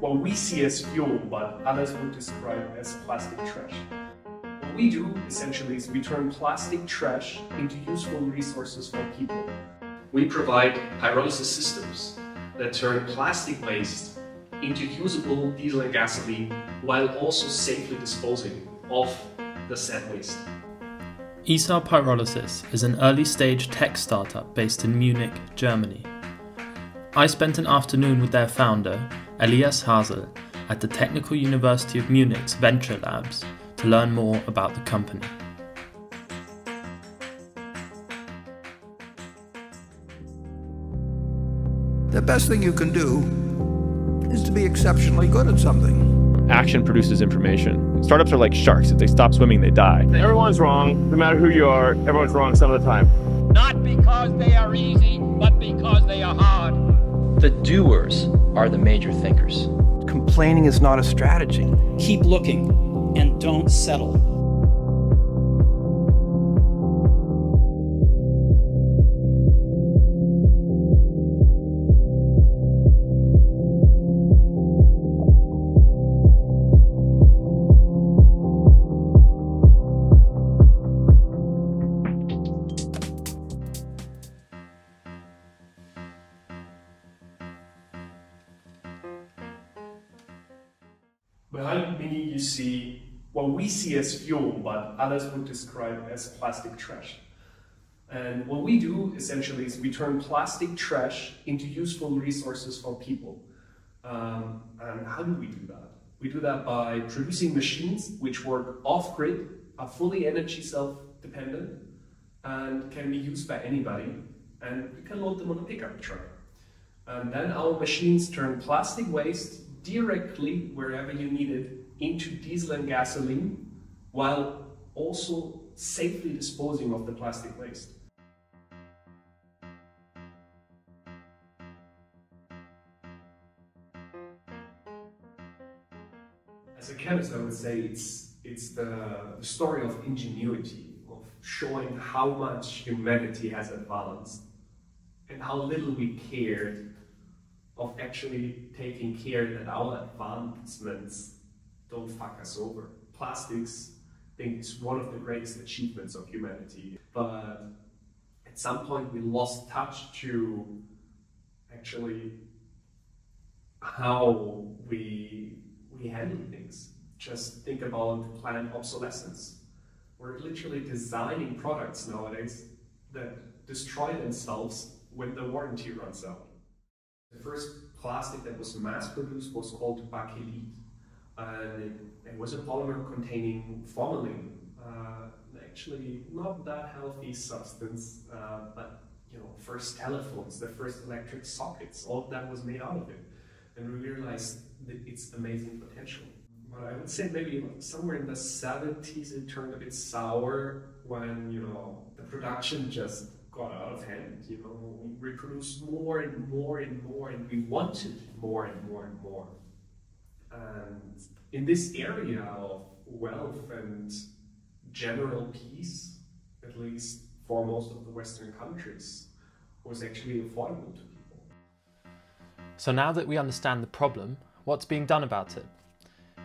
what we see as fuel, but others would describe as plastic trash. What we do essentially is we turn plastic trash into useful resources for people. We provide pyrolysis systems that turn plastic waste into usable diesel and gasoline while also safely disposing of the said waste. Isar Pyrolysis is an early stage tech startup based in Munich, Germany. I spent an afternoon with their founder, Elias Hasel, at the Technical University of Munich's Venture Labs to learn more about the company. The best thing you can do is to be exceptionally good at something. Action produces information. Startups are like sharks. If they stop swimming, they die. Everyone's wrong. No matter who you are, everyone's wrong some of the time. Not because they are easy, but because they are hard. The doers are the major thinkers. Complaining is not a strategy. Keep looking and don't settle. Behind me you see what we see as fuel, but others would describe as plastic trash. And what we do essentially is we turn plastic trash into useful resources for people. Um, and how do we do that? We do that by producing machines which work off-grid, are fully energy self-dependent, and can be used by anybody, and we can load them on a pickup truck. And then our machines turn plastic waste directly wherever you need it into diesel and gasoline while also safely disposing of the plastic waste. As a chemist, I would say it's, it's the, story of ingenuity, of showing how much humanity has advanced and how little we cared of actually taking care that our advancements don't fuck us over. Plastics, I think, is one of the greatest achievements of humanity. But at some point, we lost touch to actually how we, we handle things. Just think about planned obsolescence. We're literally designing products nowadays that destroy themselves when the warranty runs out. The first plastic that was mass produced was called bakelite. And it, it was a polymer containing formalin. Uh, actually, not that healthy substance, uh, but you know, first telephones, the first electric sockets, all of that was made out of it. And we realized that its amazing potential. But I would say maybe somewhere in the 70s it turned a bit sour when, you know, the production just got out of hand. You know, we produced more and more and more, and we wanted more and more and more. And in this area of wealth and general peace, at least for most of the Western countries, was actually affordable to people. So now that we understand the problem, what's being done about it?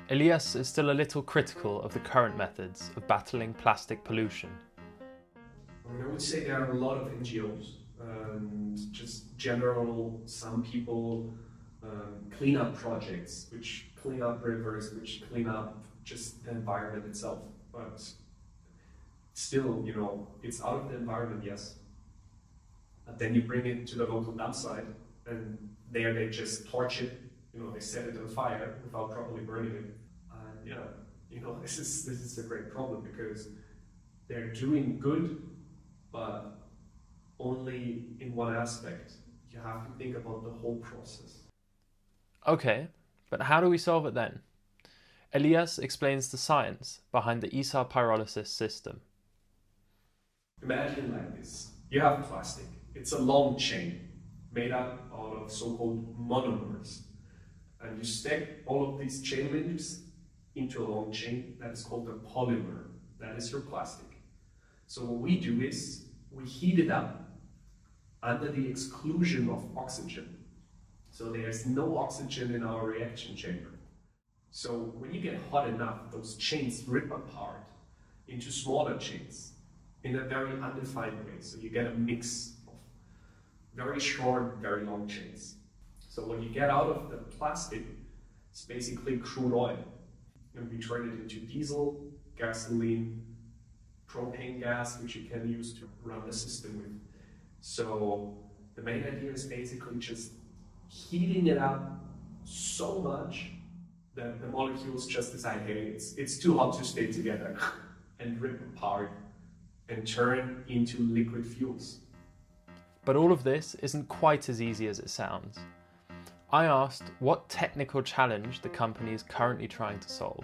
Elias is still a little critical of the current methods of battling plastic pollution. I would say there are a lot of NGOs and just general, some people um, clean up projects, which clean up rivers, which clean up just the environment itself. But still, you know, it's out of the environment, yes. But then you bring it to the local dump site, and there they just torch it, you know, they set it on fire without properly burning it. And yeah, you know, this is this is a great problem because they're doing good, but only in one aspect. You have to think about the whole process. Okay, but how do we solve it then? Elias explains the science behind the Isar pyrolysis system. Imagine like this. You have plastic. It's a long chain made up out of so-called monomers. And you stack all of these chain links into a long chain that is called a polymer. That is your plastic. So what we do is we heat it up under the exclusion of oxygen. So there's no oxygen in our reaction chamber. So when you get hot enough, those chains rip apart into smaller chains in a very undefined way. So you get a mix of very short, very long chains. So when you get out of the plastic, it's basically crude oil. And we turn it into diesel, gasoline, propane gas, which you can use to run the system with. So the main idea is basically just heating it up so much that the molecules just decide, hey, it's, it's too hot to stay together and rip apart and turn into liquid fuels. But all of this isn't quite as easy as it sounds. I asked what technical challenge the company is currently trying to solve.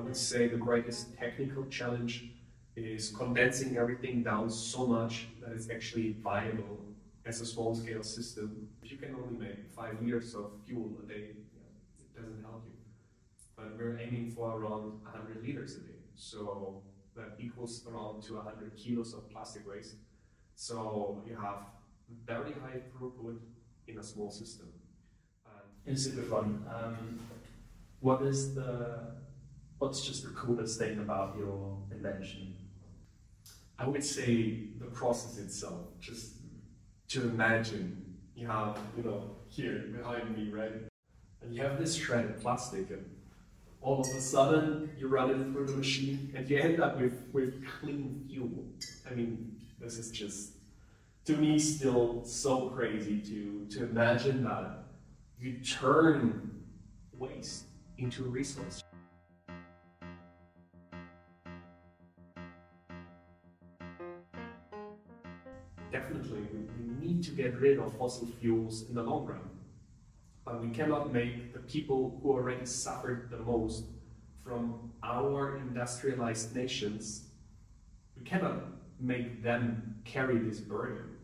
I would say the greatest technical challenge is condensing everything down so much that it's actually viable as a small scale system. If you can only make five liters of fuel a day, it doesn't help you. But we're aiming for around 100 liters a day. So that equals around to 100 kilos of plastic waste. So you have very high throughput in a small system. And it's super fun. Um, what is the what's just the coolest thing about your invention? I would say the process itself, just to imagine you have, you know, here behind me, right? And you have this shredded plastic and all of a sudden you run it through the machine and you end up with, with clean fuel. I mean, this is just, to me, still so crazy to, to imagine that you turn waste into a resource. Definitely, we, need to get rid of fossil fuels in the long run. But we cannot make the people who already suffered the most from our industrialized nations, we cannot make them carry this burden.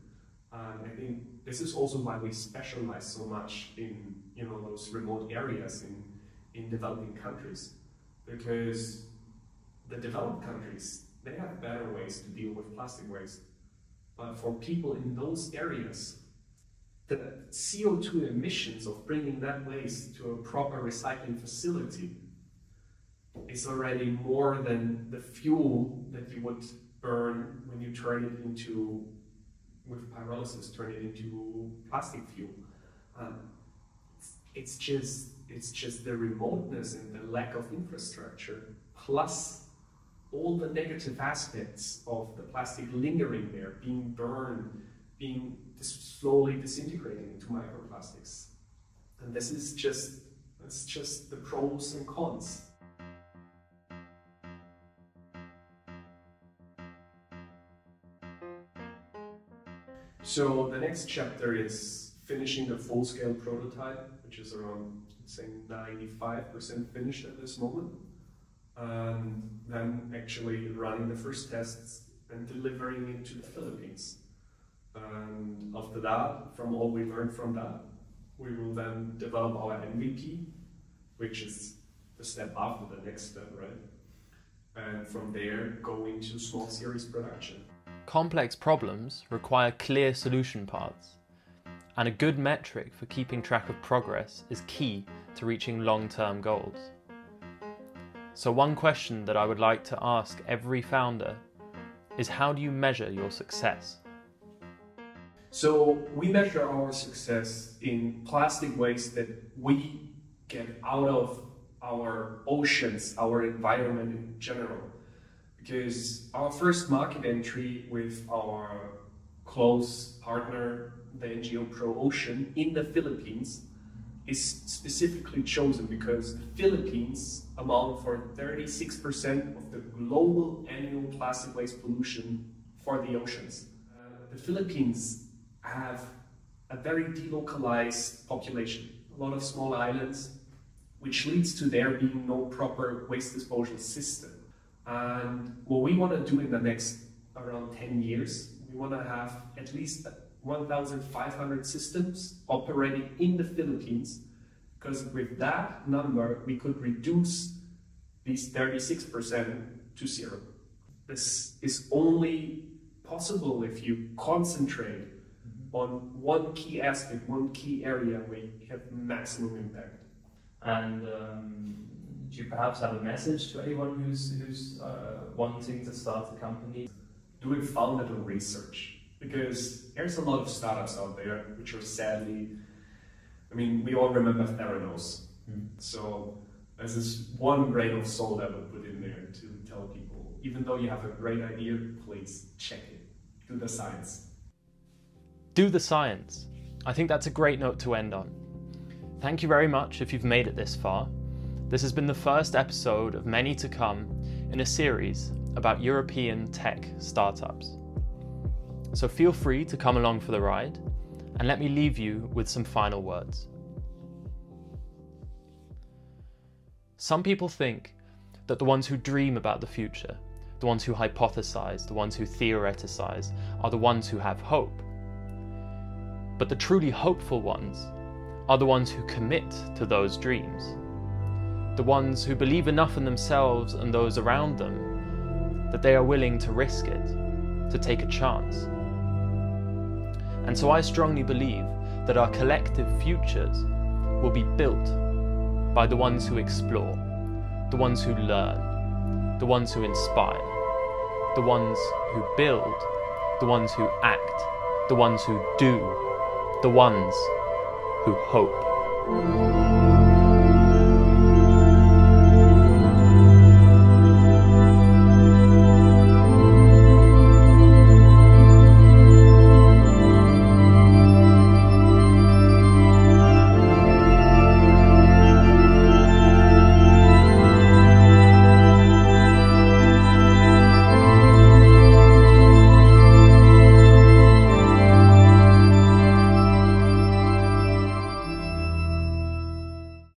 And I think this is also why we specialize so much in you know those remote areas in, in developing countries. Because the developed countries, they have better ways to deal with plastic waste. But for people in those areas, the CO2 emissions of bringing that waste to a proper recycling facility is already more than the fuel that you would burn when you turn it into, with pyrolysis, turn it into plastic fuel. Um, it's just it's just the remoteness and the lack of infrastructure, plus all the negative aspects of the plastic lingering there, being burned, being slowly disintegrating into microplastics. And this is just, it's just the pros and cons. So the next chapter is finishing the full-scale prototype, which is around, say, 95% finished at this moment. Um, and then actually running the first tests and delivering it to the Philippines. And after that, from all we learned from that, we will then develop our MVP, which is the step after the next step, right? And from there, go into small series production. Complex problems require clear solution paths, and a good metric for keeping track of progress is key to reaching long term goals. So, one question that I would like to ask every founder is how do you measure your success? So, we measure our success in plastic waste that we get out of our oceans, our environment in general. Because our first market entry with our close partner, the NGO Pro Ocean, in the Philippines is specifically chosen because the Philippines amount for 36% of the global annual plastic waste pollution for the oceans. Uh, the Philippines have a very delocalized population, a lot of small islands, which leads to there being no proper waste disposal system. And what we want to do in the next around 10 years, we want to have at least 1,500 systems operating in the Philippines, because with that number, we could reduce these 36% to zero. This is only possible if you concentrate on one key aspect, one key area where you have maximum impact. And um, do you perhaps have a message to anyone who's, who's uh, wanting to start a company? Doing fundamental research because there's a lot of startups out there which are sadly, I mean, we all remember Theranos. Mm. So there's this one grain of salt I would put in there to tell people, even though you have a great idea, please check it. Do the science. Do the science. I think that's a great note to end on. Thank you very much if you've made it this far. This has been the first episode of many to come in a series about European tech startups. So feel free to come along for the ride, and let me leave you with some final words. Some people think that the ones who dream about the future, the ones who hypothesize, the ones who theoreticize, are the ones who have hope. But the truly hopeful ones are the ones who commit to those dreams. The ones who believe enough in themselves and those around them that they are willing to risk it, to take a chance. And so I strongly believe that our collective futures will be built by the ones who explore, the ones who learn, the ones who inspire, the ones who build, the ones who act, the ones who do, the ones who hope.